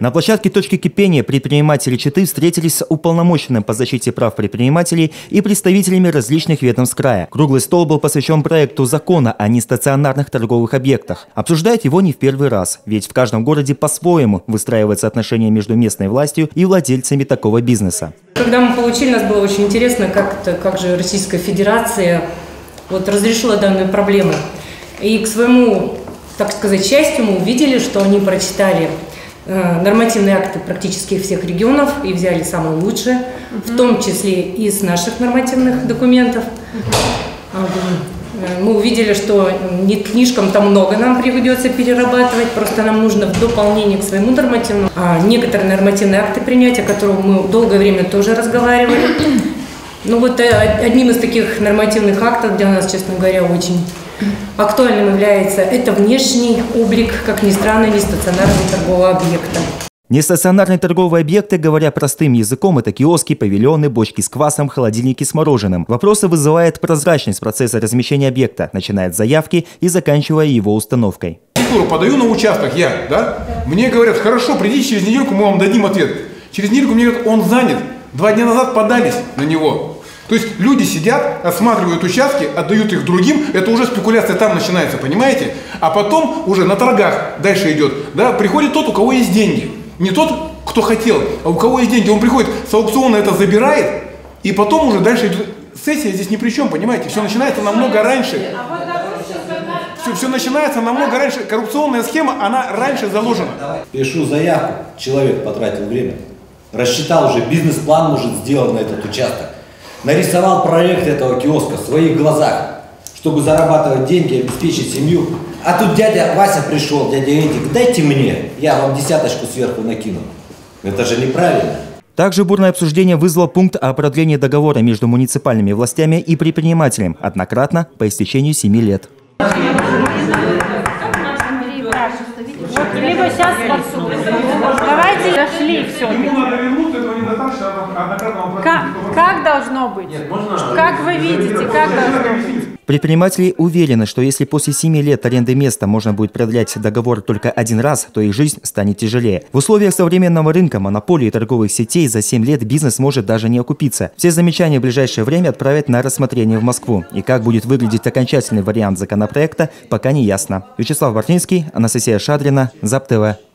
На площадке «Точки кипения» предприниматели Читы встретились с уполномоченным по защите прав предпринимателей и представителями различных ведомств края. Круглый стол был посвящен проекту закона о нестационарных торговых объектах. Обсуждают его не в первый раз, ведь в каждом городе по-своему выстраиваются отношения между местной властью и владельцами такого бизнеса. Когда мы получили, нас было очень интересно, как, как же Российская Федерация вот, разрешила данную проблему. И к своему, так сказать, счастью мы увидели, что они прочитали нормативные акты практически всех регионов и взяли самые лучшие, угу. в том числе из наших нормативных документов. Угу. Мы увидели, что не книжкам там много нам придется перерабатывать, просто нам нужно в дополнение к своему нормативному а некоторые нормативные акты принять, о которых мы долгое время тоже разговаривали. Ну вот э, одним из таких нормативных актов для нас, честно говоря, очень Актуальным является это внешний облик, как ни странно, нестационарного торгового объекта. Нестационарные торговые объекты, говоря простым языком, это киоски, павильоны, бочки с квасом, холодильники с мороженым. Вопросы вызывает прозрачность процесса размещения объекта, начиная от заявки и заканчивая его установкой. Подаю на участок я, да? Мне говорят, хорошо, придите через недельку, мы вам дадим ответ. Через недельку мне говорят, он занят. Два дня назад подались на него. То есть люди сидят, осматривают участки, отдают их другим, это уже спекуляция там начинается, понимаете? А потом уже на торгах дальше идет, да, приходит тот, у кого есть деньги. Не тот, кто хотел, а у кого есть деньги. Он приходит с аукциона это забирает, и потом уже дальше идет. Сессия здесь ни при чем, понимаете? Все начинается намного раньше. Все, все начинается намного раньше. Коррупционная схема, она раньше заложена. Пишу заявку, человек потратил время. Рассчитал уже, бизнес-план уже сделан на этот участок нарисовал проект этого киоска в своих глазах, чтобы зарабатывать деньги, обеспечить семью. А тут дядя Вася пришел, дядя Эдик, дайте мне, я вам десяточку сверху накину. Это же неправильно. Также бурное обсуждение вызвало пункт о продлении договора между муниципальными властями и предпринимателем, однократно по истечению 7 лет. либо сейчас Давайте дошли все. Как, как должно быть? Нет, можно... Как вы видите, как должно быть? Предприниматели уверены, что если после 7 лет аренды места можно будет продлять договор только один раз, то их жизнь станет тяжелее. В условиях современного рынка, монополии торговых сетей за 7 лет бизнес может даже не окупиться. Все замечания в ближайшее время отправят на рассмотрение в Москву. И как будет выглядеть окончательный вариант законопроекта, пока не ясно. Вячеслав Бартинский, Анастасия Шадрина, ЗАП ТВ.